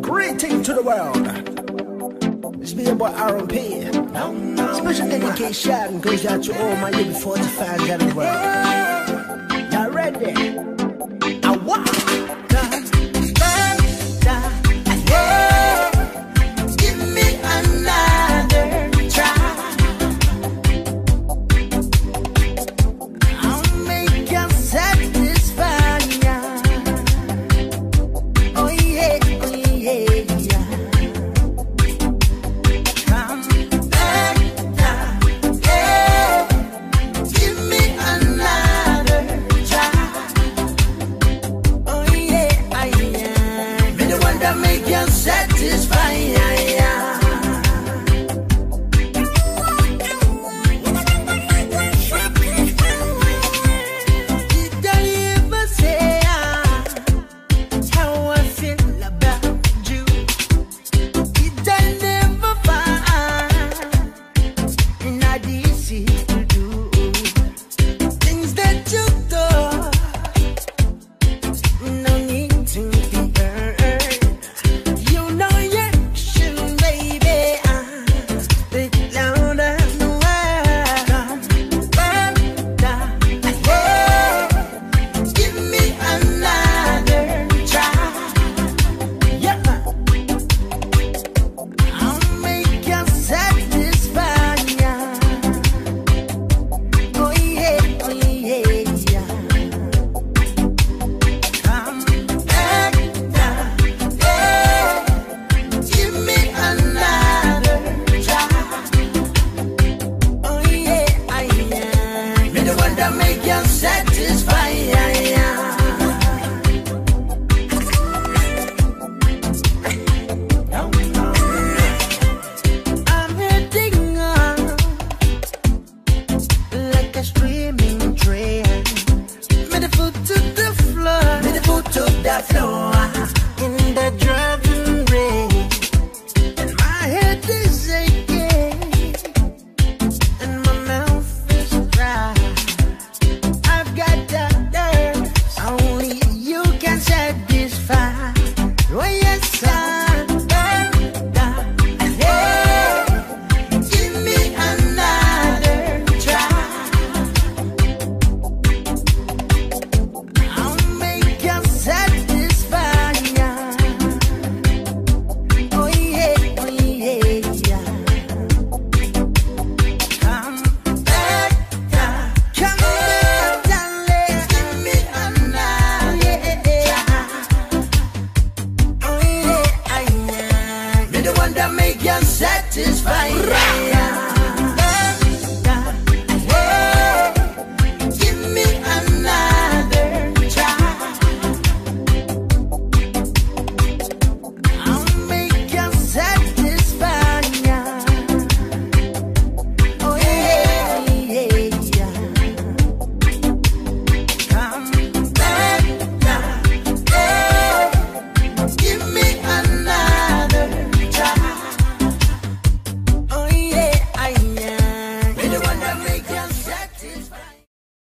Greeting to the world. It's me about RMP. Special dedication goes out to all my baby 45 everywhere. Y'all ready? you're satisfied. satisfied.